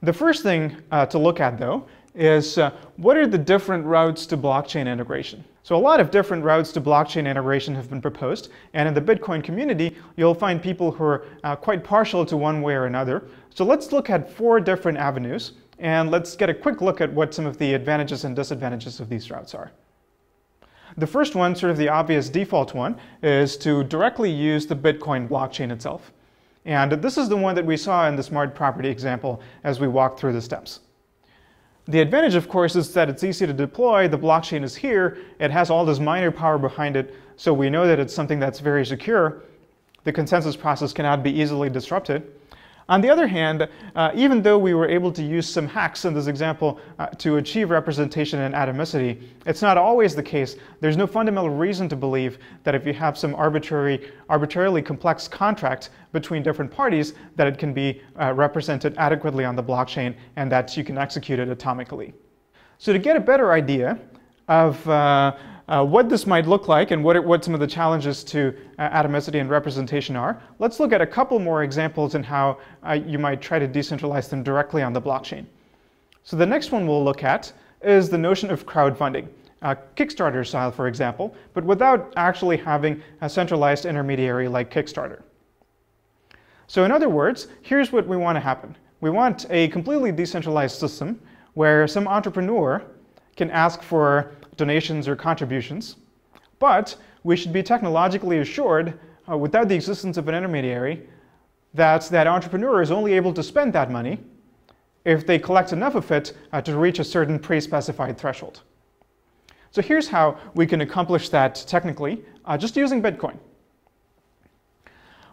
The first thing uh, to look at though is uh, what are the different routes to blockchain integration? So a lot of different routes to blockchain integration have been proposed, and in the Bitcoin community, you'll find people who are uh, quite partial to one way or another. So let's look at four different avenues, and let's get a quick look at what some of the advantages and disadvantages of these routes are. The first one, sort of the obvious default one, is to directly use the Bitcoin blockchain itself. And this is the one that we saw in the smart property example as we walked through the steps. The advantage, of course, is that it's easy to deploy. The blockchain is here. It has all this miner power behind it, so we know that it's something that's very secure. The consensus process cannot be easily disrupted. On the other hand, uh, even though we were able to use some hacks in this example uh, to achieve representation and atomicity, it's not always the case. There's no fundamental reason to believe that if you have some arbitrary, arbitrarily complex contract between different parties, that it can be uh, represented adequately on the blockchain and that you can execute it atomically. So to get a better idea of uh, what this might look like and what, it, what some of the challenges to uh, atomicity and representation are, let's look at a couple more examples in how uh, you might try to decentralize them directly on the blockchain. So the next one we'll look at is the notion of crowdfunding. Uh, Kickstarter style, for example, but without actually having a centralized intermediary like Kickstarter. So in other words, here's what we want to happen. We want a completely decentralized system where some entrepreneur can ask for donations or contributions, but we should be technologically assured, uh, without the existence of an intermediary, that that entrepreneur is only able to spend that money if they collect enough of it uh, to reach a certain pre-specified threshold. So here's how we can accomplish that technically, uh, just using Bitcoin.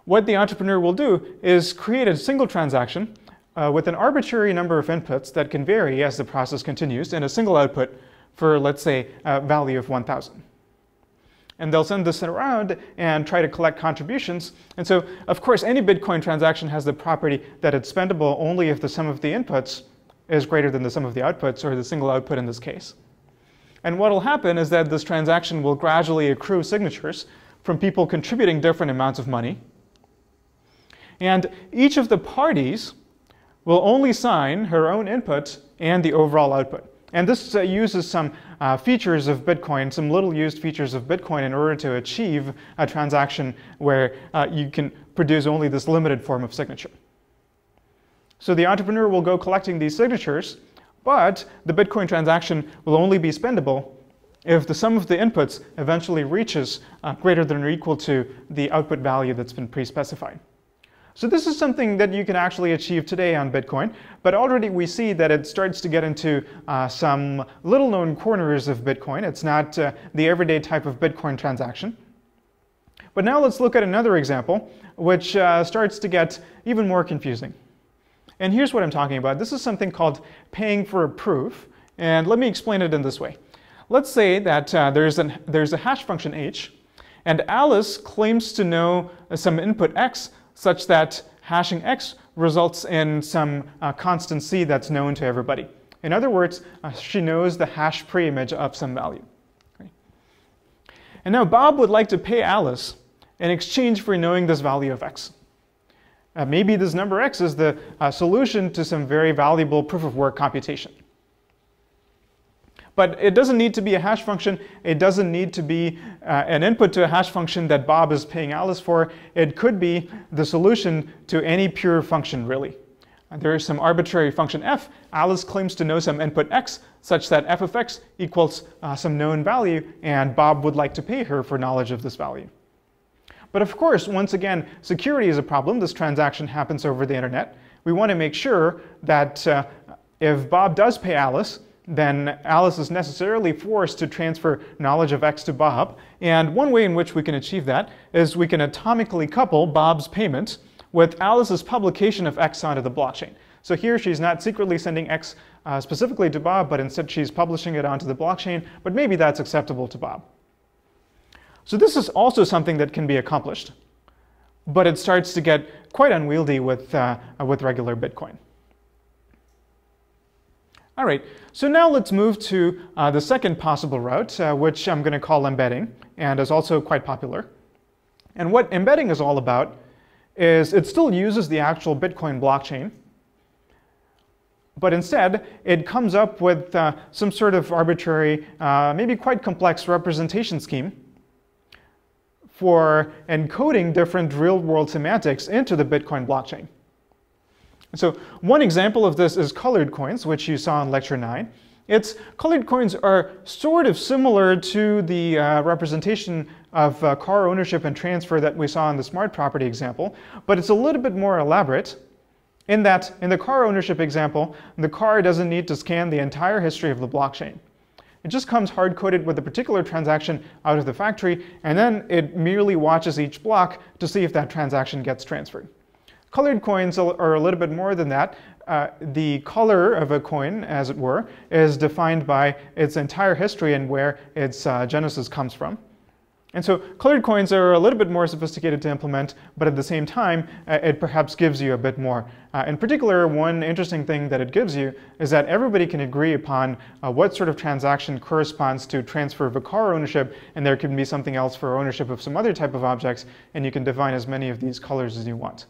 What the entrepreneur will do is create a single transaction uh, with an arbitrary number of inputs that can vary as the process continues and a single output for, let's say, a value of 1,000. And they'll send this around and try to collect contributions. And so, of course, any Bitcoin transaction has the property that it's spendable only if the sum of the inputs is greater than the sum of the outputs, or the single output in this case. And what will happen is that this transaction will gradually accrue signatures from people contributing different amounts of money. And each of the parties will only sign her own input and the overall output. And this uh, uses some uh, features of Bitcoin, some little used features of Bitcoin in order to achieve a transaction where uh, you can produce only this limited form of signature. So the entrepreneur will go collecting these signatures, but the Bitcoin transaction will only be spendable if the sum of the inputs eventually reaches uh, greater than or equal to the output value that's been pre-specified. So this is something that you can actually achieve today on Bitcoin, but already we see that it starts to get into uh, some little known corners of Bitcoin. It's not uh, the everyday type of Bitcoin transaction. But now let's look at another example, which uh, starts to get even more confusing. And here's what I'm talking about. This is something called paying for a proof, and let me explain it in this way. Let's say that uh, there's, an, there's a hash function h, and Alice claims to know some input x such that hashing x results in some uh, constant c that's known to everybody. In other words, uh, she knows the hash preimage of some value. Okay. And now Bob would like to pay Alice in exchange for knowing this value of x. Uh, maybe this number x is the uh, solution to some very valuable proof of work computation. But it doesn't need to be a hash function. It doesn't need to be uh, an input to a hash function that Bob is paying Alice for. It could be the solution to any pure function, really. There is some arbitrary function f. Alice claims to know some input x, such that f of x equals uh, some known value, and Bob would like to pay her for knowledge of this value. But of course, once again, security is a problem. This transaction happens over the internet. We want to make sure that uh, if Bob does pay Alice, then Alice is necessarily forced to transfer knowledge of X to Bob. And one way in which we can achieve that is we can atomically couple Bob's payment with Alice's publication of X onto the blockchain. So here she's not secretly sending X uh, specifically to Bob, but instead she's publishing it onto the blockchain, but maybe that's acceptable to Bob. So this is also something that can be accomplished, but it starts to get quite unwieldy with, uh, with regular Bitcoin. All right, so now let's move to uh, the second possible route, uh, which I'm going to call embedding, and is also quite popular. And what embedding is all about is it still uses the actual Bitcoin blockchain, but instead it comes up with uh, some sort of arbitrary, uh, maybe quite complex representation scheme for encoding different real-world semantics into the Bitcoin blockchain. So one example of this is colored coins, which you saw in lecture 9. Its colored coins are sort of similar to the uh, representation of uh, car ownership and transfer that we saw in the smart property example, but it's a little bit more elaborate in that in the car ownership example, the car doesn't need to scan the entire history of the blockchain. It just comes hard-coded with a particular transaction out of the factory, and then it merely watches each block to see if that transaction gets transferred. Colored coins are a little bit more than that. Uh, the color of a coin, as it were, is defined by its entire history and where its uh, genesis comes from. And so colored coins are a little bit more sophisticated to implement, but at the same time, uh, it perhaps gives you a bit more. Uh, in particular, one interesting thing that it gives you is that everybody can agree upon uh, what sort of transaction corresponds to transfer of a car ownership, and there can be something else for ownership of some other type of objects, and you can define as many of these colors as you want.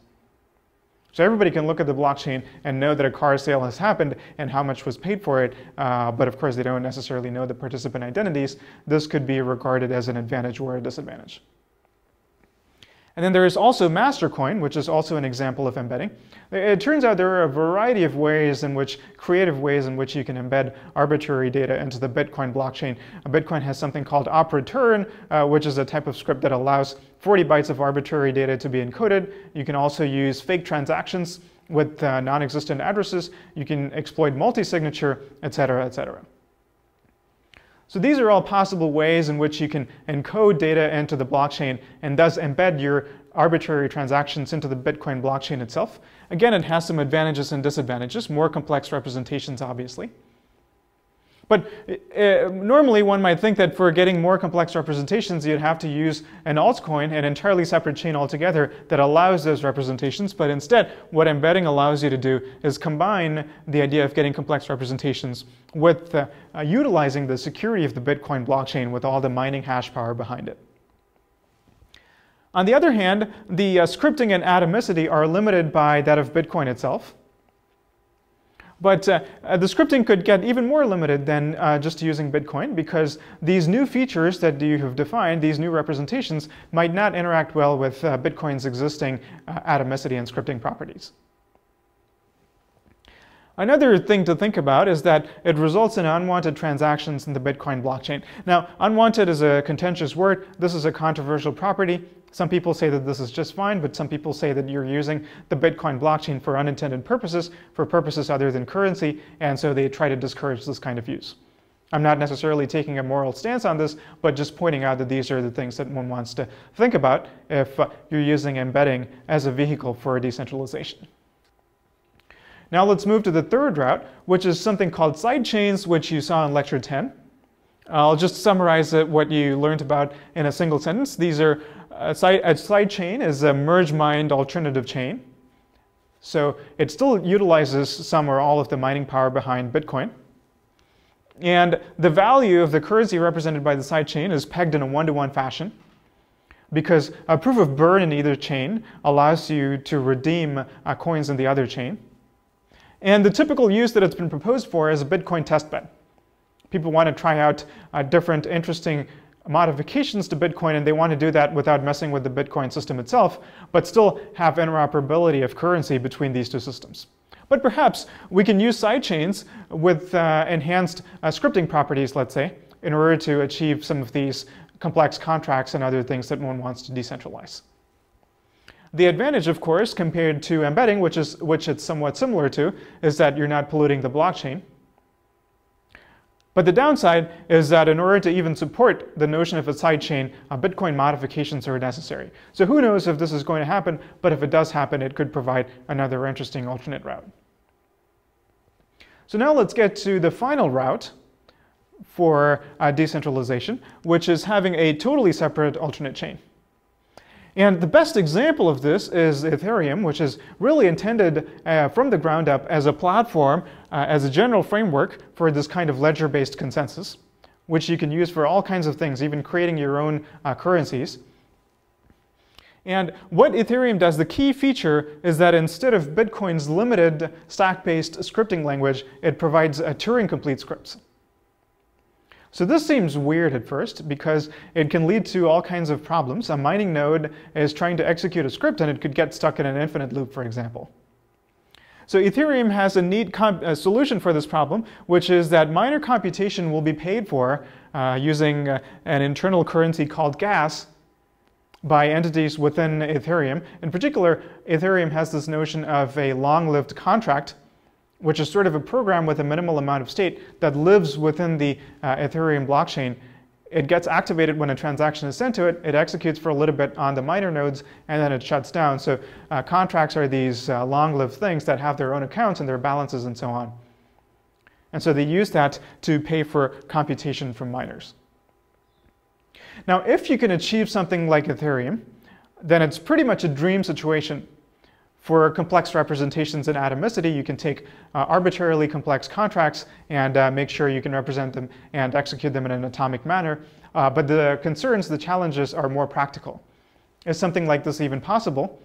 So everybody can look at the blockchain and know that a car sale has happened and how much was paid for it, uh, but of course they don't necessarily know the participant identities. This could be regarded as an advantage or a disadvantage. And then there is also Mastercoin, which is also an example of embedding. It turns out there are a variety of ways in which, creative ways in which you can embed arbitrary data into the Bitcoin blockchain. Bitcoin has something called op_return, uh, which is a type of script that allows 40 bytes of arbitrary data to be encoded. You can also use fake transactions with uh, non-existent addresses. You can exploit multi-signature, etc., etc. So these are all possible ways in which you can encode data into the blockchain and thus embed your arbitrary transactions into the Bitcoin blockchain itself. Again, it has some advantages and disadvantages, more complex representations, obviously. But uh, normally one might think that for getting more complex representations, you'd have to use an altcoin, an entirely separate chain altogether that allows those representations. But instead, what embedding allows you to do is combine the idea of getting complex representations with uh, uh, utilizing the security of the Bitcoin blockchain with all the mining hash power behind it. On the other hand, the uh, scripting and atomicity are limited by that of Bitcoin itself. But uh, uh, the scripting could get even more limited than uh, just using Bitcoin because these new features that you have defined, these new representations, might not interact well with uh, Bitcoin's existing uh, atomicity and scripting properties. Another thing to think about is that it results in unwanted transactions in the Bitcoin blockchain. Now, unwanted is a contentious word. This is a controversial property. Some people say that this is just fine, but some people say that you're using the Bitcoin blockchain for unintended purposes, for purposes other than currency, and so they try to discourage this kind of use. I'm not necessarily taking a moral stance on this, but just pointing out that these are the things that one wants to think about if uh, you're using embedding as a vehicle for decentralization. Now let's move to the third route, which is something called sidechains, which you saw in lecture 10. I'll just summarize what you learned about in a single sentence. These are a side, chain is a merge mined alternative chain. So it still utilizes some or all of the mining power behind Bitcoin. And the value of the currency represented by the sidechain is pegged in a one-to-one -one fashion because a proof of burn in either chain allows you to redeem uh, coins in the other chain. And the typical use that it's been proposed for is a Bitcoin testbed. People want to try out uh, different interesting modifications to Bitcoin, and they want to do that without messing with the Bitcoin system itself, but still have interoperability of currency between these two systems. But perhaps we can use sidechains with uh, enhanced uh, scripting properties, let's say, in order to achieve some of these complex contracts and other things that one wants to decentralize. The advantage, of course, compared to embedding, which, is, which it's somewhat similar to, is that you're not polluting the blockchain. But the downside is that in order to even support the notion of a sidechain, uh, Bitcoin modifications are necessary. So who knows if this is going to happen, but if it does happen, it could provide another interesting alternate route. So now let's get to the final route for uh, decentralization, which is having a totally separate alternate chain. And the best example of this is Ethereum, which is really intended uh, from the ground up as a platform, uh, as a general framework for this kind of ledger-based consensus, which you can use for all kinds of things, even creating your own uh, currencies. And what Ethereum does, the key feature is that instead of Bitcoin's limited stack-based scripting language, it provides a Turing-complete scripts. So this seems weird at first because it can lead to all kinds of problems. A mining node is trying to execute a script and it could get stuck in an infinite loop, for example. So Ethereum has a neat a solution for this problem, which is that miner computation will be paid for uh, using uh, an internal currency called gas by entities within Ethereum. In particular, Ethereum has this notion of a long-lived contract which is sort of a program with a minimal amount of state that lives within the uh, Ethereum blockchain. It gets activated when a transaction is sent to it, it executes for a little bit on the miner nodes, and then it shuts down. So uh, contracts are these uh, long-lived things that have their own accounts and their balances and so on. And so they use that to pay for computation from miners. Now, if you can achieve something like Ethereum, then it's pretty much a dream situation for complex representations in atomicity, you can take uh, arbitrarily complex contracts and uh, make sure you can represent them and execute them in an atomic manner. Uh, but the concerns, the challenges are more practical. Is something like this even possible?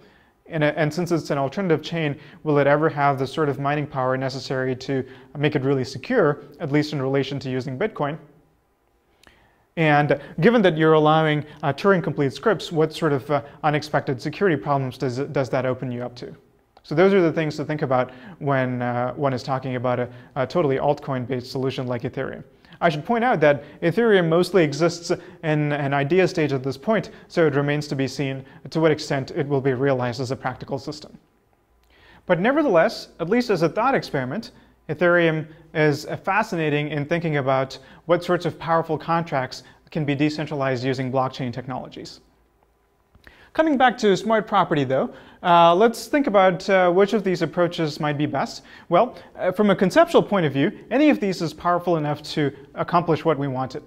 And, and, since it's an alternative chain, will it ever have the sort of mining power necessary to make it really secure, at least in relation to using Bitcoin? And given that you're allowing uh, Turing-complete scripts, what sort of uh, unexpected security problems does, does that open you up to? So those are the things to think about when uh, one is talking about a, a totally altcoin-based solution like Ethereum. I should point out that Ethereum mostly exists in an idea stage at this point, so it remains to be seen to what extent it will be realized as a practical system. But nevertheless, at least as a thought experiment, Ethereum is fascinating in thinking about what sorts of powerful contracts can be decentralized using blockchain technologies. Coming back to smart property though, uh, let's think about uh, which of these approaches might be best. Well, uh, from a conceptual point of view, any of these is powerful enough to accomplish what we wanted.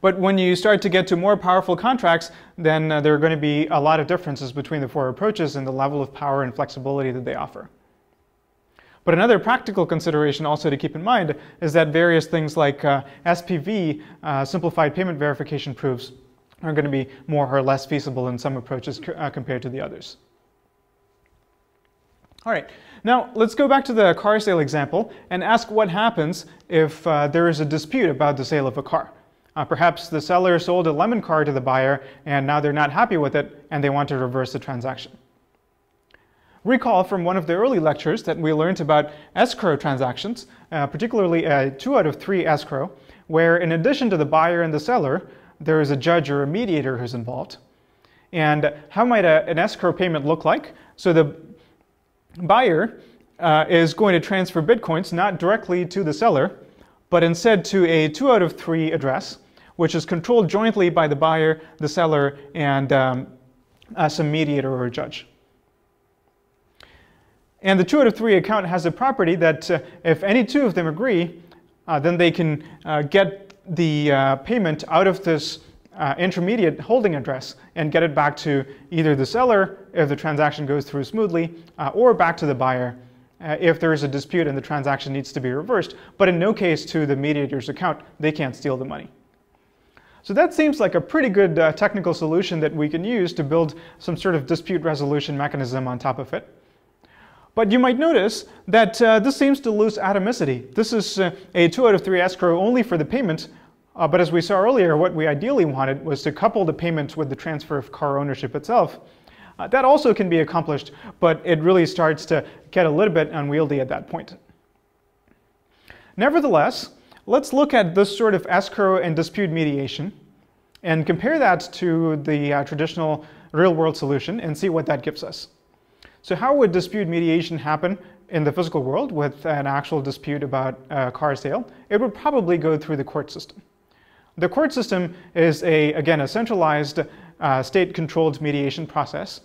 But when you start to get to more powerful contracts, then uh, there are going to be a lot of differences between the four approaches and the level of power and flexibility that they offer. But another practical consideration also to keep in mind is that various things like uh, SPV, uh, simplified payment verification proofs, are going to be more or less feasible in some approaches uh, compared to the others. All right, now let's go back to the car sale example and ask what happens if uh, there is a dispute about the sale of a car. Uh, perhaps the seller sold a lemon car to the buyer and now they're not happy with it and they want to reverse the transaction. Recall from one of the early lectures that we learned about escrow transactions, uh, particularly a two out of three escrow, where in addition to the buyer and the seller, there is a judge or a mediator who's involved. And how might a, an escrow payment look like? So the buyer uh, is going to transfer bitcoins not directly to the seller, but instead to a two out of three address, which is controlled jointly by the buyer, the seller, and um, uh, some mediator or a judge. And the two out of three account has a property that uh, if any two of them agree, uh, then they can uh, get the uh, payment out of this uh, intermediate holding address and get it back to either the seller if the transaction goes through smoothly uh, or back to the buyer if there is a dispute and the transaction needs to be reversed. But in no case to the mediator's account, they can't steal the money. So that seems like a pretty good technical solution that we can use to build some sort of dispute resolution mechanism on top of it. But you might notice that uh, this seems to lose atomicity. This is uh, a 2 out of 3 escrow only for the payment, uh, but as we saw earlier, what we ideally wanted was to couple the payment with the transfer of car ownership itself. Uh, that also can be accomplished, but it really starts to get a little bit unwieldy at that point. Nevertheless, let's look at this sort of escrow and dispute mediation and compare that to the uh, traditional real-world solution and see what that gives us. So how would dispute mediation happen in the physical world with an actual dispute about a car sale? It would probably go through the court system. The court system is, a, again, a centralized uh, state-controlled mediation process.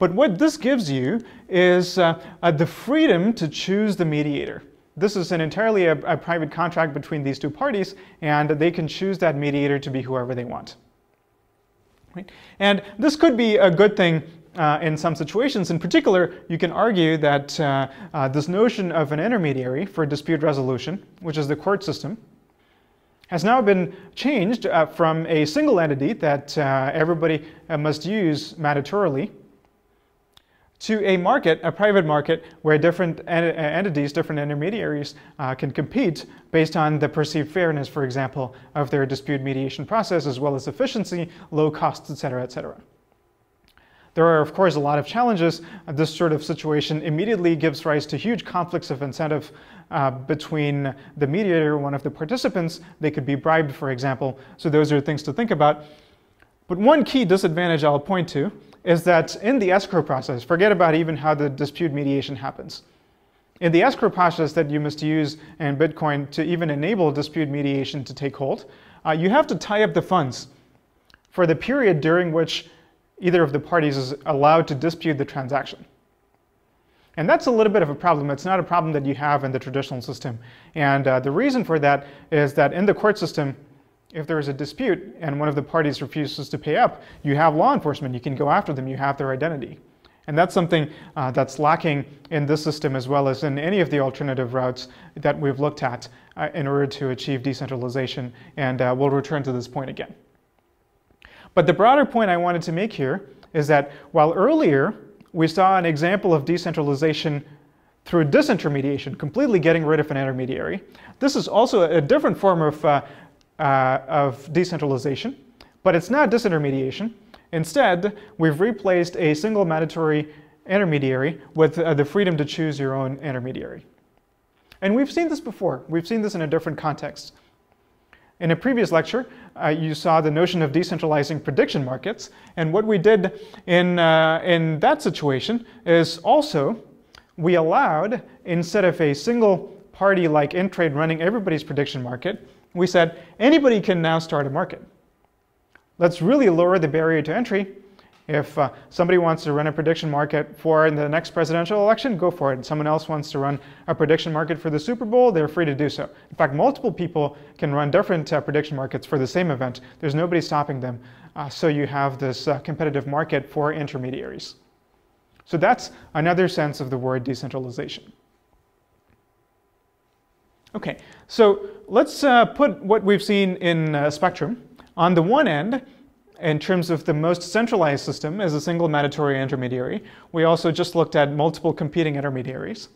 But what this gives you is uh, uh, the freedom to choose the mediator. This is an entirely a, a private contract between these two parties, and they can choose that mediator to be whoever they want. Right? And this could be a good thing uh, in some situations. In particular, you can argue that uh, uh, this notion of an intermediary for dispute resolution, which is the court system, has now been changed uh, from a single entity that uh, everybody uh, must use mandatorily to a market, a private market, where different ent entities, different intermediaries uh, can compete based on the perceived fairness, for example, of their dispute mediation process, as well as efficiency, low costs, et cetera, et cetera. There are, of course, a lot of challenges. This sort of situation immediately gives rise to huge conflicts of incentive uh, between the mediator and one of the participants. They could be bribed, for example. So those are things to think about. But one key disadvantage I'll point to is that in the escrow process, forget about even how the dispute mediation happens. In the escrow process that you must use in Bitcoin to even enable dispute mediation to take hold, uh, you have to tie up the funds for the period during which either of the parties is allowed to dispute the transaction. And that's a little bit of a problem. It's not a problem that you have in the traditional system. And uh, the reason for that is that in the court system, if there is a dispute and one of the parties refuses to pay up, you have law enforcement. You can go after them. You have their identity. And that's something uh, that's lacking in this system as well as in any of the alternative routes that we've looked at uh, in order to achieve decentralization. And uh, we'll return to this point again. But the broader point I wanted to make here is that while earlier we saw an example of decentralization through disintermediation, completely getting rid of an intermediary, this is also a different form of uh, uh, of decentralization, but it's not disintermediation. Instead, we've replaced a single mandatory intermediary with uh, the freedom to choose your own intermediary. And we've seen this before. We've seen this in a different context. In a previous lecture, uh, you saw the notion of decentralizing prediction markets. And what we did in, uh, in that situation is also we allowed, instead of a single party like Intrade running everybody's prediction market, we said anybody can now start a market. Let's really lower the barrier to entry. If uh, somebody wants to run a prediction market for the next presidential election, go for it. Someone else wants to run a prediction market for the Super Bowl, they're free to do so. In fact, multiple people can run different uh, prediction markets for the same event. There's nobody stopping them. Uh, so you have this uh, competitive market for intermediaries. So that's another sense of the word decentralization. Okay, so let's uh, put what we've seen in uh, Spectrum on the one end in terms of the most centralized system as a single mandatory intermediary. We also just looked at multiple competing intermediaries.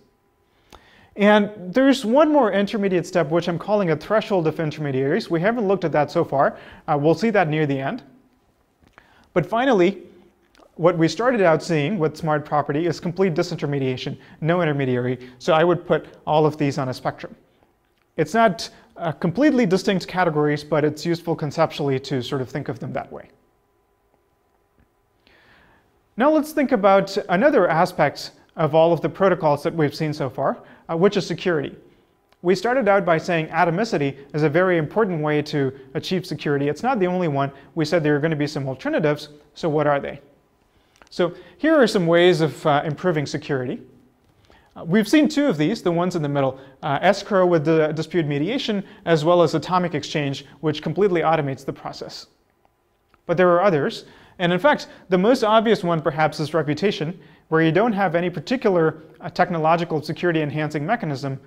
And there's one more intermediate step, which I'm calling a threshold of intermediaries. We haven't looked at that so far. Uh, we'll see that near the end. But finally, what we started out seeing with smart property is complete disintermediation, no intermediary. So I would put all of these on a spectrum. It's not uh, completely distinct categories, but it's useful conceptually to sort of think of them that way. Now let's think about another aspect of all of the protocols that we've seen so far, uh, which is security. We started out by saying atomicity is a very important way to achieve security. It's not the only one. We said there are going to be some alternatives, so what are they? So here are some ways of uh, improving security. Uh, we've seen two of these, the ones in the middle, uh, escrow with the dispute mediation, as well as atomic exchange, which completely automates the process. But there are others, and in fact, the most obvious one perhaps is reputation, where you don't have any particular uh, technological security enhancing mechanism,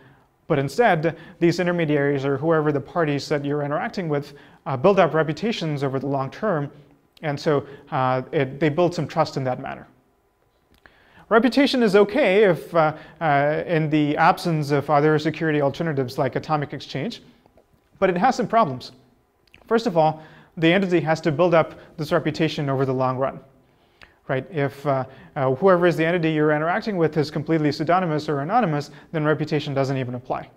but instead, these intermediaries or whoever the parties that you're interacting with uh, build up reputations over the long term, and so uh, it, they build some trust in that manner. Reputation is okay if uh, uh, in the absence of other security alternatives like atomic exchange, but it has some problems. First of all, the entity has to build up this reputation over the long run. Right? If uh, uh, whoever is the entity you're interacting with is completely pseudonymous or anonymous, then reputation doesn't even apply.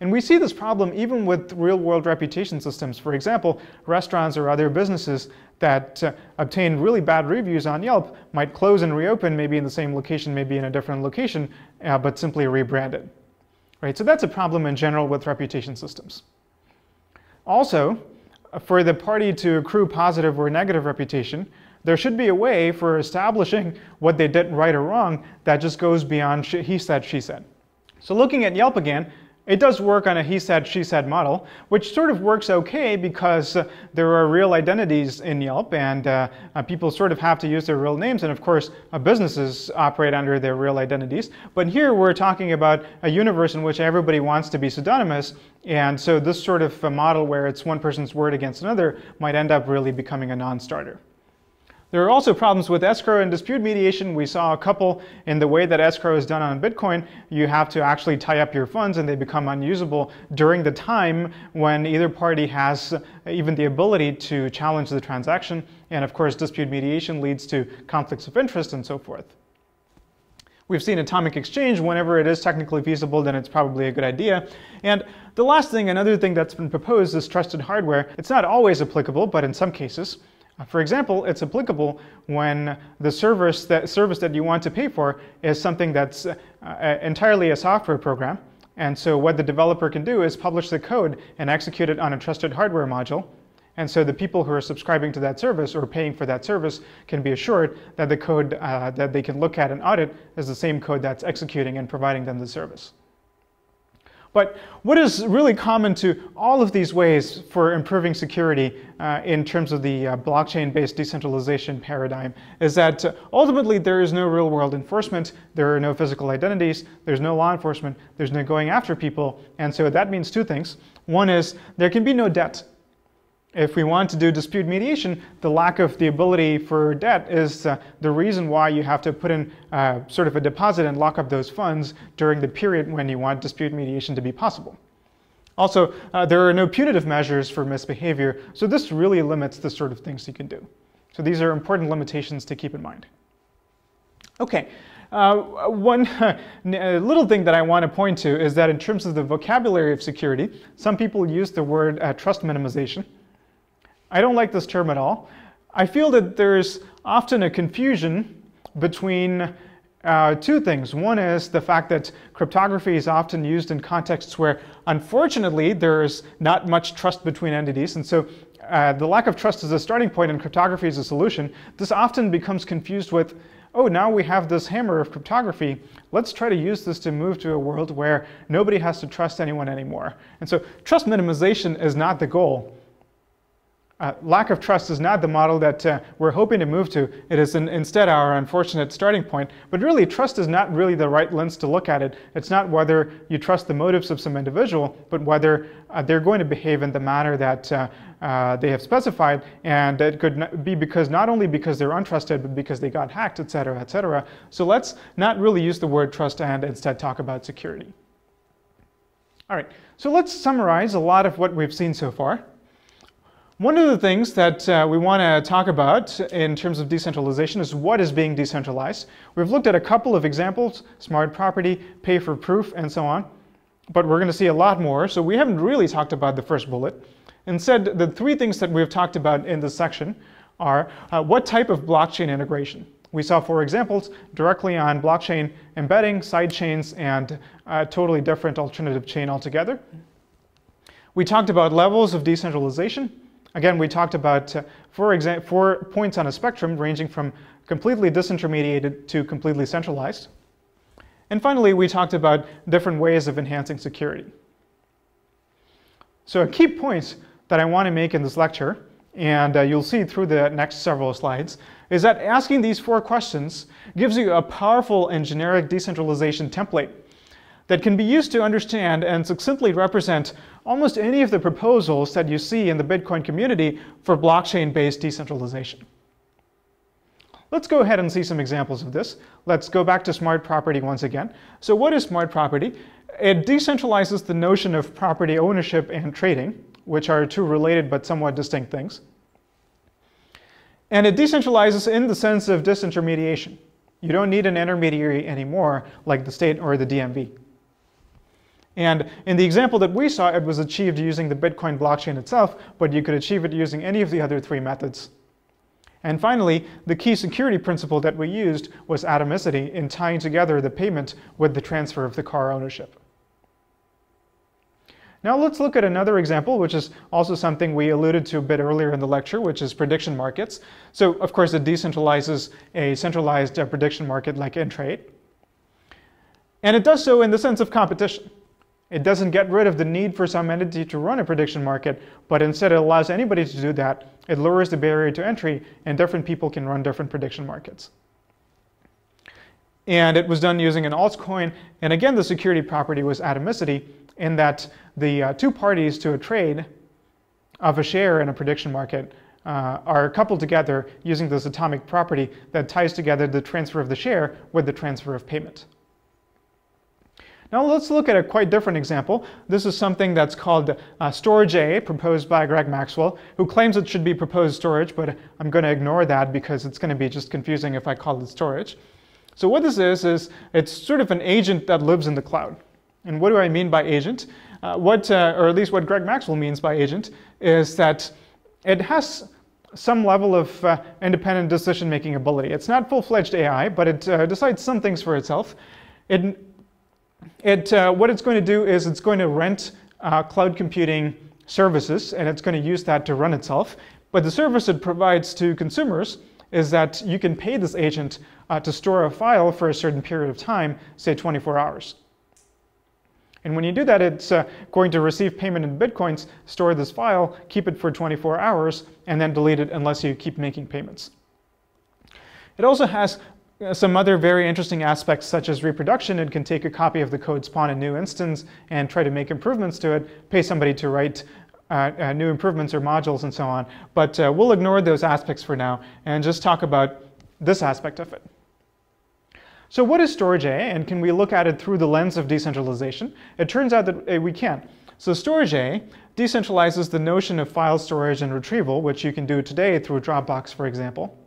And we see this problem even with real-world reputation systems. For example, restaurants or other businesses that uh, obtain really bad reviews on Yelp might close and reopen, maybe in the same location, maybe in a different location, uh, but simply rebranded. Right? So that's a problem in general with reputation systems. Also, for the party to accrue positive or negative reputation, there should be a way for establishing what they did right or wrong that just goes beyond he said, she said. So looking at Yelp again, It does work on a he said, she said model, which sort of works okay because uh, there are real identities in Yelp and uh, uh, people sort of have to use their real names. And of course, uh, businesses operate under their real identities. But here we're talking about a universe in which everybody wants to be pseudonymous. And so this sort of model where it's one person's word against another might end up really becoming a non starter. There are also problems with escrow and dispute mediation. We saw a couple in the way that escrow is done on Bitcoin. You have to actually tie up your funds and they become unusable during the time when either party has even the ability to challenge the transaction. And of course, dispute mediation leads to conflicts of interest and so forth. We've seen atomic exchange. Whenever it is technically feasible, then it's probably a good idea. And the last thing, another thing that's been proposed is trusted hardware. It's not always applicable, but in some cases. For example, it's applicable when the service that, service that you want to pay for is something that's uh, entirely a software program. And so what the developer can do is publish the code and execute it on a trusted hardware module. And so the people who are subscribing to that service or paying for that service can be assured that the code uh, that they can look at and audit is the same code that's executing and providing them the service. But what is really common to all of these ways for improving security uh, in terms of the uh, blockchain-based decentralization paradigm is that uh, ultimately there is no real-world enforcement, there are no physical identities, there's no law enforcement, there's no going after people, and so that means two things. One is there can be no debt if we want to do dispute mediation, the lack of the ability for debt is uh, the reason why you have to put in uh, sort of a deposit and lock up those funds during the period when you want dispute mediation to be possible. Also, uh, there are no punitive measures for misbehavior, so this really limits the sort of things you can do. So these are important limitations to keep in mind. Okay, uh, one little thing that I want to point to is that in terms of the vocabulary of security, some people use the word uh, trust minimization. I don't like this term at all. I feel that there's often a confusion between uh, two things. One is the fact that cryptography is often used in contexts where, unfortunately, there's not much trust between entities. And so uh, the lack of trust is a starting point and cryptography is a solution. This often becomes confused with, oh, now we have this hammer of cryptography. Let's try to use this to move to a world where nobody has to trust anyone anymore. And so trust minimization is not the goal. Uh, lack of trust is not the model that uh, we're hoping to move to. It is in, instead our unfortunate starting point. But really, trust is not really the right lens to look at it. It's not whether you trust the motives of some individual, but whether uh, they're going to behave in the manner that uh, uh, they have specified. And it could be because not only because they're untrusted, but because they got hacked, et cetera, et cetera. So let's not really use the word trust and instead talk about security. All right, so let's summarize a lot of what we've seen so far. One of the things that uh, we want to talk about in terms of decentralization is what is being decentralized. We've looked at a couple of examples, smart property, pay for proof, and so on. But we're going to see a lot more, so we haven't really talked about the first bullet. Instead, the three things that we've talked about in this section are uh, what type of blockchain integration. We saw four examples directly on blockchain embedding, sidechains, and a totally different alternative chain altogether. We talked about levels of decentralization, Again, we talked about uh, four, four points on a spectrum ranging from completely disintermediated to completely centralized. And finally, we talked about different ways of enhancing security. So a key point that I want to make in this lecture, and uh, you'll see through the next several slides, is that asking these four questions gives you a powerful and generic decentralization template that can be used to understand and succinctly represent almost any of the proposals that you see in the Bitcoin community for blockchain-based decentralization. Let's go ahead and see some examples of this. Let's go back to smart property once again. So what is smart property? It decentralizes the notion of property ownership and trading, which are two related but somewhat distinct things. And it decentralizes in the sense of disintermediation. You don't need an intermediary anymore like the state or the DMV. And in the example that we saw, it was achieved using the Bitcoin blockchain itself, but you could achieve it using any of the other three methods. And finally, the key security principle that we used was atomicity in tying together the payment with the transfer of the car ownership. Now let's look at another example, which is also something we alluded to a bit earlier in the lecture, which is prediction markets. So of course it decentralizes a centralized uh, prediction market like Intrade. And it does so in the sense of competition. It doesn't get rid of the need for some entity to run a prediction market, but instead it allows anybody to do that. It lowers the barrier to entry, and different people can run different prediction markets. And it was done using an altcoin. And again, the security property was atomicity in that the uh, two parties to a trade of a share in a prediction market uh, are coupled together using this atomic property that ties together the transfer of the share with the transfer of payment. Now let's look at a quite different example. This is something that's called uh, Storj, proposed by Greg Maxwell, who claims it should be proposed storage, but I'm going to ignore that because it's going to be just confusing if I call it storage. So what this is, is it's sort of an agent that lives in the cloud. And what do I mean by agent? Uh, what, uh, or at least what Greg Maxwell means by agent, is that it has some level of uh, independent decision-making ability. It's not full-fledged AI, but it uh, decides some things for itself. It, it, uh, what it's going to do is it's going to rent uh, cloud computing services, and it's going to use that to run itself. But the service it provides to consumers is that you can pay this agent uh, to store a file for a certain period of time, say 24 hours. And when you do that, it's uh, going to receive payment in bitcoins, store this file, keep it for 24 hours, and then delete it unless you keep making payments. It also has some other very interesting aspects such as reproduction. It can take a copy of the code, spawn a new instance, and try to make improvements to it, pay somebody to write uh, uh, new improvements or modules and so on. But uh, we'll ignore those aspects for now and just talk about this aspect of it. So what is Storj, and can we look at it through the lens of decentralization? It turns out that uh, we can. So Storj decentralizes the notion of file storage and retrieval, which you can do today through Dropbox, for example.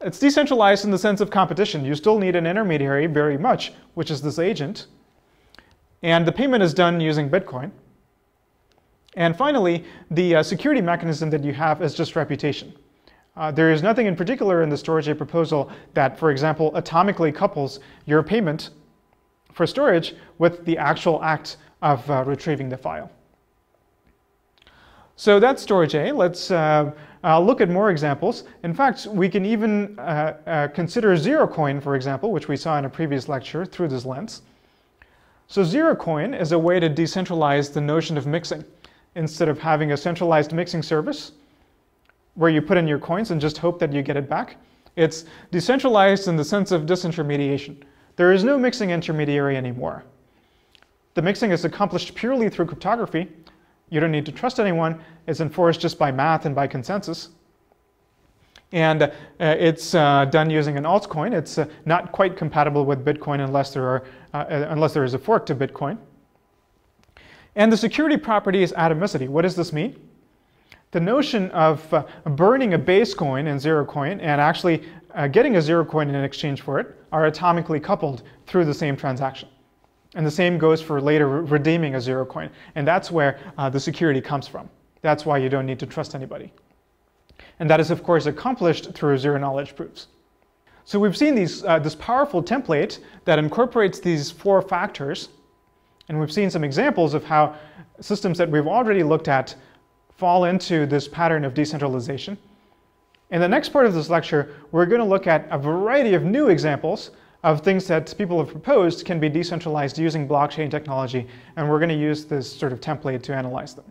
It's decentralized in the sense of competition. You still need an intermediary very much, which is this agent. And the payment is done using Bitcoin. And finally, the uh, security mechanism that you have is just reputation. Uh, there is nothing in particular in the Storj proposal that, for example, atomically couples your payment for storage with the actual act of uh, retrieving the file. So that's Storj. Let's uh, look at more examples. In fact, we can even uh, uh, consider ZeroCoin, for example, which we saw in a previous lecture through this lens. So ZeroCoin is a way to decentralize the notion of mixing. Instead of having a centralized mixing service, where you put in your coins and just hope that you get it back. It's decentralized in the sense of disintermediation. There is no mixing intermediary anymore. The mixing is accomplished purely through cryptography. You don't need to trust anyone. It's enforced just by math and by consensus. And uh, it's uh, done using an altcoin. It's uh, not quite compatible with Bitcoin unless there, are, uh, unless there is a fork to Bitcoin. And the security property is atomicity. What does this mean? the notion of uh, burning a base coin and zero coin and actually uh, getting a zero coin in exchange for it are atomically coupled through the same transaction. And the same goes for later redeeming a zero coin. And that's where uh, the security comes from. That's why you don't need to trust anybody. And that is, of course, accomplished through zero-knowledge proofs. So we've seen these, uh, this powerful template that incorporates these four factors. And we've seen some examples of how systems that we've already looked at fall into this pattern of decentralization. In the next part of this lecture, we're going to look at a variety of new examples of things that people have proposed can be decentralized using blockchain technology, and we're going to use this sort of template to analyze them.